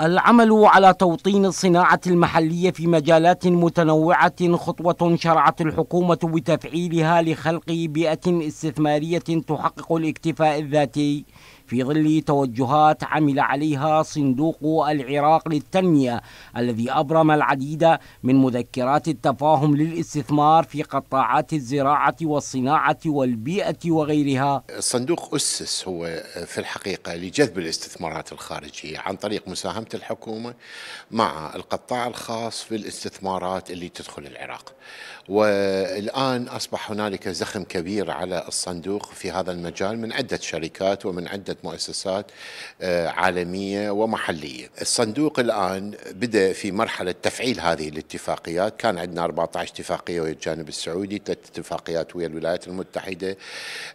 العمل على توطين الصناعة المحلية في مجالات متنوعة خطوة شرعت الحكومة بتفعيلها لخلق بيئة استثمارية تحقق الاكتفاء الذاتي. في ظل توجهات عمل عليها صندوق العراق للتنمية الذي أبرم العديد من مذكرات التفاهم للاستثمار في قطاعات الزراعة والصناعة والبيئة وغيرها. الصندوق أسس هو في الحقيقة لجذب الاستثمارات الخارجية عن طريق مساهمة الحكومة مع القطاع الخاص في الاستثمارات اللي تدخل العراق. والآن أصبح هنالك زخم كبير على الصندوق في هذا المجال من عدة شركات ومن عدة مؤسسات آه، عالمية ومحلية. الصندوق الآن بدأ في مرحلة تفعيل هذه الاتفاقيات. كان عندنا 14 اتفاقية ويا الجانب السعودي ثلاث اتفاقيات ويا الولايات المتحدة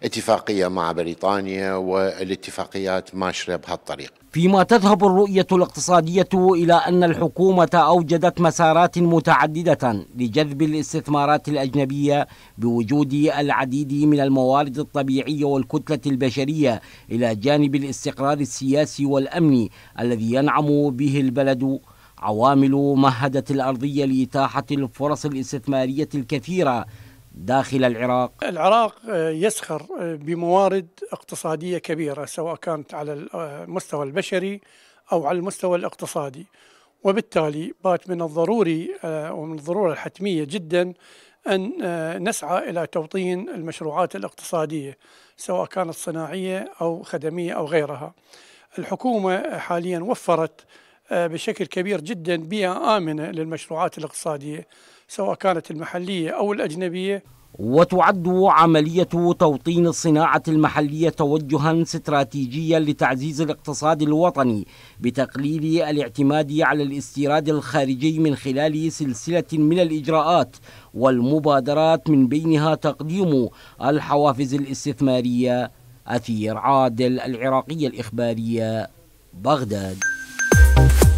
اتفاقية مع بريطانيا والاتفاقيات ماشية بهالطريق فيما تذهب الرؤية الاقتصادية إلى أن الحكومة أوجدت مسارات متعددة لجذب الاستثمارات الأجنبية بوجود العديد من الموارد الطبيعية والكتلة البشرية إلى جانب الاستقرار السياسي والأمني الذي ينعم به البلد. عوامل مهدت الأرضية لإتاحة الفرص الاستثمارية الكثيرة داخل العراق؟ العراق آه، يسخر آه، بموارد اقتصادية كبيرة سواء كانت على المستوى البشري أو على المستوى الاقتصادي. وبالتالي بات من الضروري آه، ومن الضرورة الحتمية جدا أن نسعى إلى توطين المشروعات الاقتصادية سواء كانت صناعية أو خدمية أو غيرها. الحكومة حاليا وفرت بشكل كبير جدا بيئة آمنة للمشروعات الاقتصادية سواء كانت المحلية أو الأجنبية. وتعد عملية توطين الصناعة المحلية توجها استراتيجيا لتعزيز الاقتصاد الوطني بتقليل الاعتماد على الاستيراد الخارجي من خلال سلسلة من الإجراءات والمبادرات من بينها تقديم الحوافز الاستثمارية أثير عادل العراقية الإخبارية بغداد. Thank